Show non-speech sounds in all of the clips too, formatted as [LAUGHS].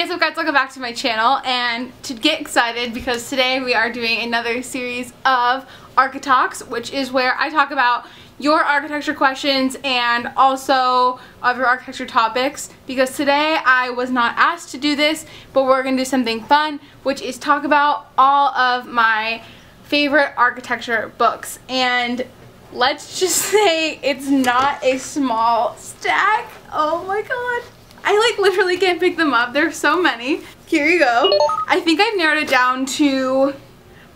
Hey what's up guys, welcome back to my channel and to get excited because today we are doing another series of Architalks which is where I talk about your architecture questions and also other architecture topics because today I was not asked to do this but we're going to do something fun which is talk about all of my favorite architecture books and let's just [LAUGHS] say it's not a small stack. Oh my god. I like literally can't pick them up. There's so many. Here you go. I think I've narrowed it down to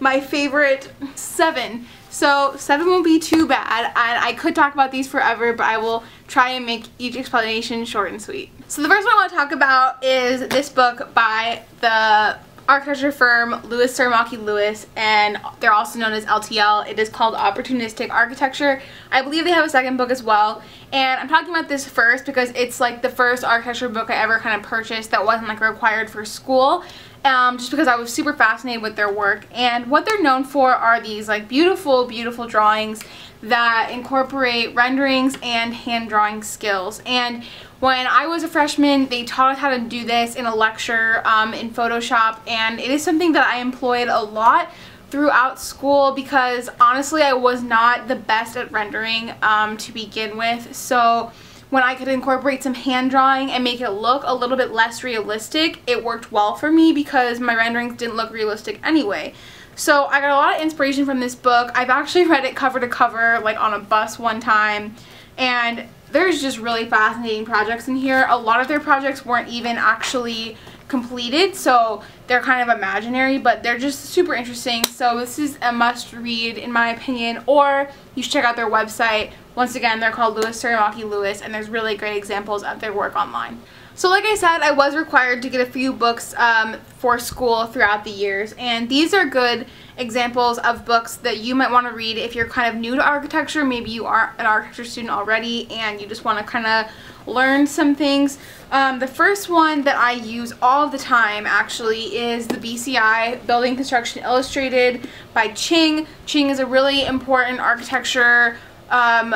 my favorite seven. So seven won't be too bad and I could talk about these forever but I will try and make each explanation short and sweet. So the first one I want to talk about is this book by the architecture firm Lewis Tsurumaki Lewis and they're also known as LTL. It is called Opportunistic Architecture. I believe they have a second book as well and I'm talking about this first because it's like the first architecture book I ever kind of purchased that wasn't like required for school um, just because I was super fascinated with their work. And what they're known for are these like beautiful beautiful drawings that incorporate renderings and hand drawing skills. And when I was a freshman, they taught us how to do this in a lecture um, in Photoshop, and it is something that I employed a lot throughout school because honestly I was not the best at rendering um, to begin with. So when I could incorporate some hand drawing and make it look a little bit less realistic, it worked well for me because my renderings didn't look realistic anyway. So I got a lot of inspiration from this book. I've actually read it cover to cover like on a bus one time and there's just really fascinating projects in here. A lot of their projects weren't even actually completed so they're kind of imaginary but they're just super interesting so this is a must read in my opinion or you should check out their website once again they're called Lewis Tsurumaki Lewis and there's really great examples of their work online so like I said, I was required to get a few books um, for school throughout the years, and these are good examples of books that you might want to read if you're kind of new to architecture. Maybe you are an architecture student already and you just want to kind of learn some things. Um, the first one that I use all the time actually is the BCI Building Construction Illustrated by Ching. Ching is a really important architecture um,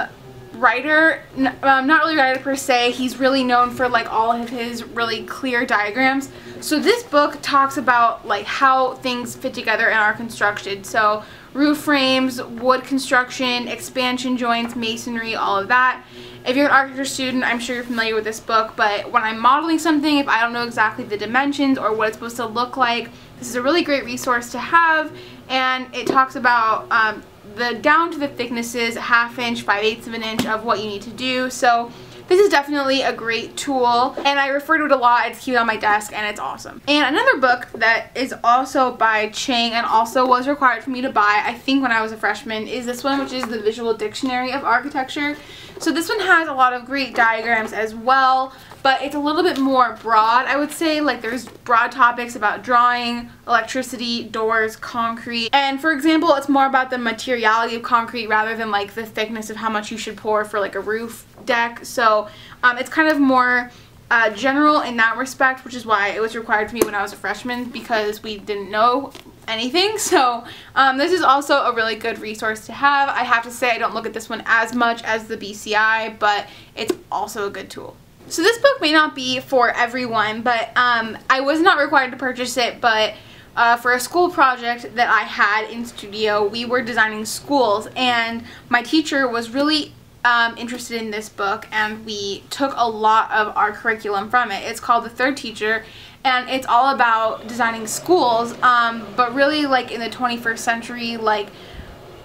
writer, um, not really writer per se, he's really known for like all of his really clear diagrams. So this book talks about like how things fit together and are constructed. So roof frames, wood construction, expansion joints, masonry, all of that. If you're an architecture student, I'm sure you're familiar with this book, but when I'm modeling something, if I don't know exactly the dimensions or what it's supposed to look like, this is a really great resource to have, and it talks about um, the down to the thicknesses, half inch, five eighths of an inch of what you need to do. So this is definitely a great tool and I refer to it a lot. It's it on my desk and it's awesome. And another book that is also by Ching and also was required for me to buy, I think when I was a freshman, is this one which is the Visual Dictionary of Architecture. So this one has a lot of great diagrams as well but it's a little bit more broad I would say. Like there's broad topics about drawing electricity doors concrete. And for example it's more about the materiality of concrete rather than like the thickness of how much you should pour for like a roof deck. So um, it's kind of more uh, general in that respect which is why it was required for me when I was a freshman because we didn't know anything. [LAUGHS] So um, this is also a really good resource to have. I have to say I don't look at this one as much as the BCI but it's also a good tool so this book may not be for everyone, but um, I was not required to purchase it, but uh, for a school project that I had in studio, we were designing schools, and my teacher was really um, interested in this book, and we took a lot of our curriculum from it. It's called The Third Teacher, and it's all about designing schools, um, but really like in the 21st century, like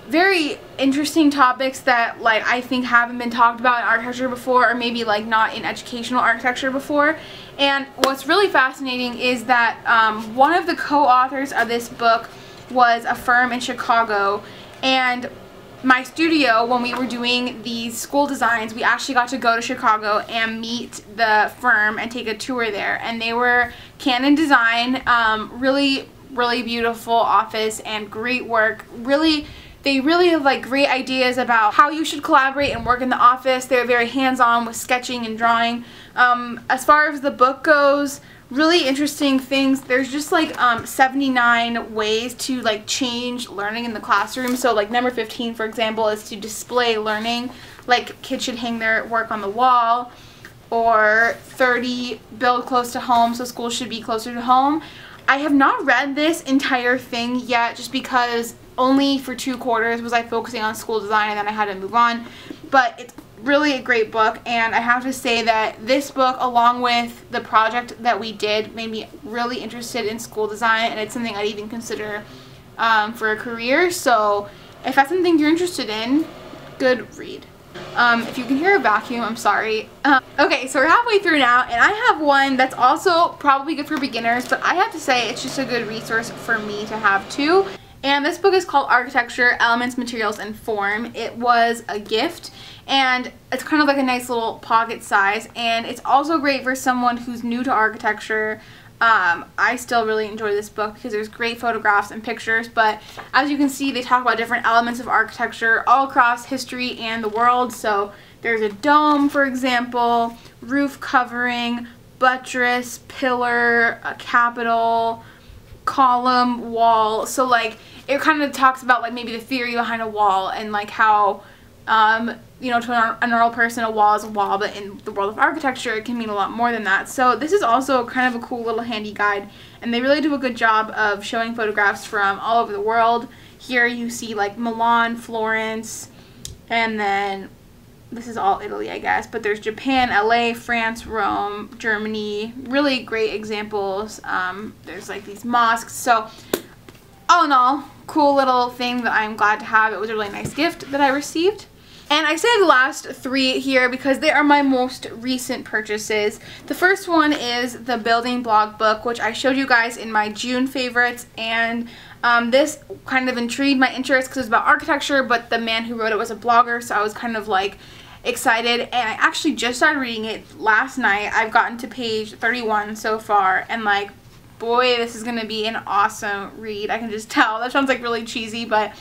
very interesting topics that like I think haven't been talked about in architecture before or maybe like not in educational architecture before. And what's really fascinating is that um, one of the co-authors of this book was a firm in Chicago. And my studio when we were doing these school designs we actually got to go to Chicago and meet the firm and take a tour there. And they were Cannon Design um, really really beautiful office and great work. Really they really have like great ideas about how you should collaborate and work in the office. They're very hands-on with sketching and drawing. Um, as far as the book goes, really interesting things. There's just like um, 79 ways to like change learning in the classroom. So like number 15, for example, is to display learning. Like kids should hang their work on the wall. or 30 build close to home so schools should be closer to home. I have not read this entire thing yet just because only for two quarters was I focusing on school design and then I had to move on. But it's really a great book and I have to say that this book along with the project that we did made me really interested in school design and it's something I'd even consider um, for a career. So if that's something you're interested in, good read. Um, if you can hear a vacuum, I'm sorry. Um, okay, so we're halfway through now, and I have one that's also probably good for beginners, but I have to say it's just a good resource for me to have too. And this book is called Architecture, Elements, Materials, and Form. It was a gift, and it's kind of like a nice little pocket size, and it's also great for someone who's new to architecture, um, I still really enjoy this book because there's great photographs and pictures, but as you can see, they talk about different elements of architecture all across history and the world. So there's a dome, for example, roof covering, buttress, pillar, a capital, column, wall. So like it kind of talks about like maybe the theory behind a wall and like how um, you know, to a normal person, a wall is a wall, but in the world of architecture, it can mean a lot more than that. So this is also kind of a cool little handy guide, and they really do a good job of showing photographs from all over the world. Here you see like Milan, Florence, and then this is all Italy, I guess, but there's Japan, LA, France, Rome, Germany, really great examples. Um, there's like these mosques. So all in all, cool little thing that I'm glad to have. It was a really nice gift that I received. And I say the last three here because they are my most recent purchases. The first one is the Building Blog book, which I showed you guys in my June favorites. And um, this kind of intrigued my interest because it was about architecture, but the man who wrote it was a blogger, so I was kind of like excited. And I actually just started reading it last night. I've gotten to page 31 so far, and like, boy, this is to be an awesome read. I can just [LAUGHS] tell. That sounds like really cheesy, but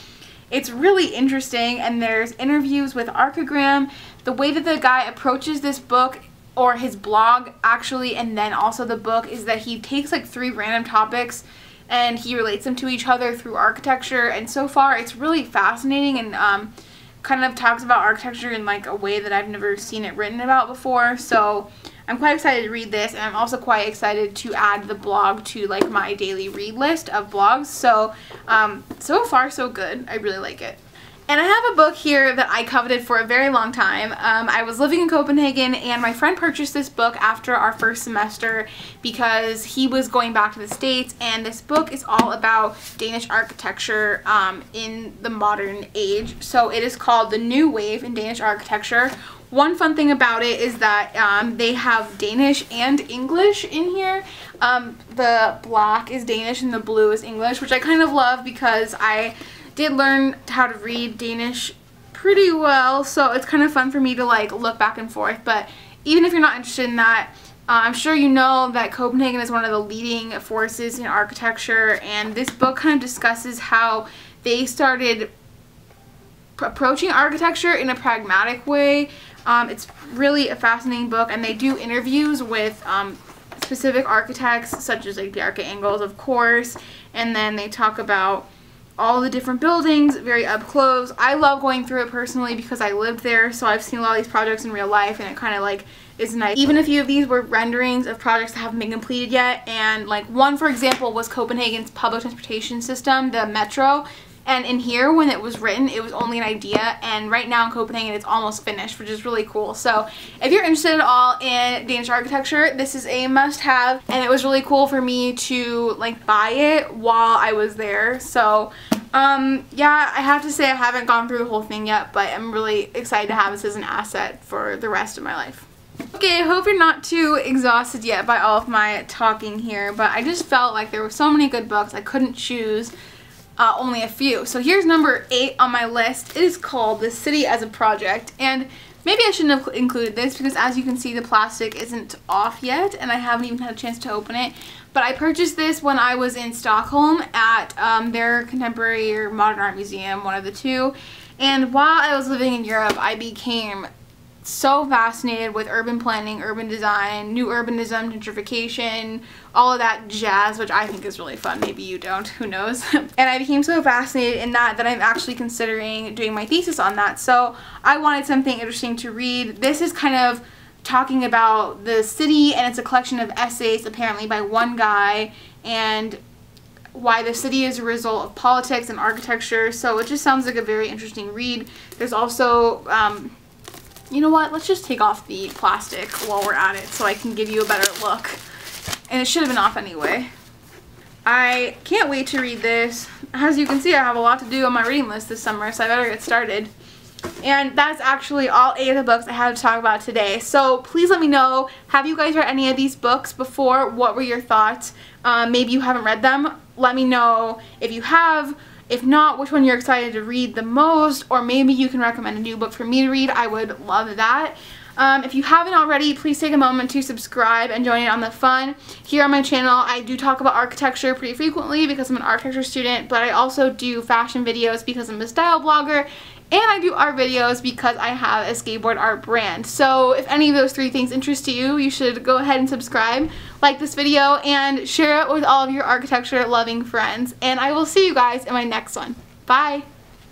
it's really interesting and there's interviews with Archigram. The way that the guy approaches this book or his blog actually and then also the book is that he takes like three random topics and he relates them to each other through architecture and so far it's really fascinating and um, kind of talks about architecture in like a way that I've never seen it written about before so I'm quite excited to read this and I'm also quite excited to add the blog to like my daily read list of blogs. So, um, so far so good. I really like it. And I have a book here that I coveted for a very long time. Um, I was living in Copenhagen and my friend purchased this book after our first semester because he was going back to the States and this book is all about Danish architecture um, in the modern age. So it is called The New Wave in Danish Architecture one fun thing about it is that um, they have Danish and English in here. Um, the black is Danish and the blue is English, which I kind of love because I did learn how to read Danish pretty well, so it's kind of fun for me to like look back and forth. But even if you're not interested in that, uh, I'm sure you know that Copenhagen is one of the leading forces in architecture, and this book kind of discusses how they started approaching architecture in a pragmatic way um, it's really a fascinating book and they do interviews with um, specific architects such as like Bjarke Ingels of course and then they talk about all the different buildings very up close. I love going through it personally because I lived there so I've seen a lot of these projects in real life and it kind of like is nice. Even a few of these were renderings of projects that haven't been completed yet and like one for example was Copenhagen's public transportation system, the metro and in here, when it was written, it was only an idea. And right now in Copenhagen, it's almost finished, which is really cool. So if you're interested at all in Danish architecture, this is a must-have. And it was really cool for me to like buy it while I was there. So um, yeah, I have to say I haven't gone through the whole thing yet, but I'm really excited to have this as an asset for the rest of my life. Okay, I hope you're not too exhausted yet by all of my talking here, but I just felt like there were so many good books I couldn't choose uh, only a few. So here's number eight on my list. It is called The City as a Project. And maybe I shouldn't have included this because as you can see the plastic isn't off yet and I haven't even had a chance to open it. But I purchased this when I was in Stockholm at um, their Contemporary or Modern Art Museum, one of the two. And while I was living in Europe, I became so fascinated with urban planning, urban design, new urbanism, gentrification, all of that jazz, which I think is really fun. Maybe you don't, who knows? [LAUGHS] and I became so fascinated in that that I'm actually considering doing my thesis on that. So I wanted something interesting to read. This is kind of talking about the city and it's a collection of essays apparently by one guy and why the city is a result of politics and architecture. So it just sounds like a very interesting read. There's also, um, you know what, let's just take off the plastic while we're at it so I can give you a better look. And it should have been off anyway. I can't wait to read this. As you can see, I have a lot to do on my reading list this summer, so I better get started. And that's actually all eight of the books I have to talk about today. So please let me know, have you guys read any of these books before? What were your thoughts? Um, maybe you haven't read them. Let me know if you have. If not, which one you're excited to read the most, or maybe you can recommend a new book for me to read. I would love that. Um, if you haven't already, please take a moment to subscribe and join in on the fun. Here on my channel, I do talk about architecture pretty frequently because I'm an architecture student, but I also do fashion videos because I'm a style blogger and I do art videos because I have a skateboard art brand. So if any of those three things interest you, you should go ahead and subscribe, like this video, and share it with all of your architecture loving friends. And I will see you guys in my next one. Bye!